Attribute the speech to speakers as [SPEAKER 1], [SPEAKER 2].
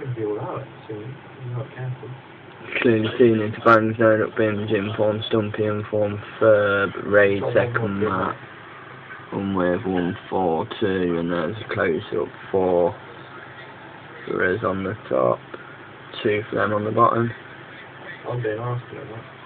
[SPEAKER 1] It'll be alright soon. You're not careful.
[SPEAKER 2] Clearly seen into Bangs known up Binge in form, Stumpy in form, third, Raid second, Matt. one with one four two, and there's a close up four. There is on the top, two for them on the bottom.
[SPEAKER 1] I'm being asked about that.